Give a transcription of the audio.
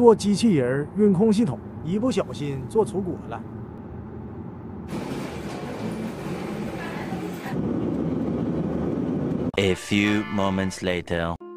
做机器人运控系统，一不小心做出国了。A few moments later.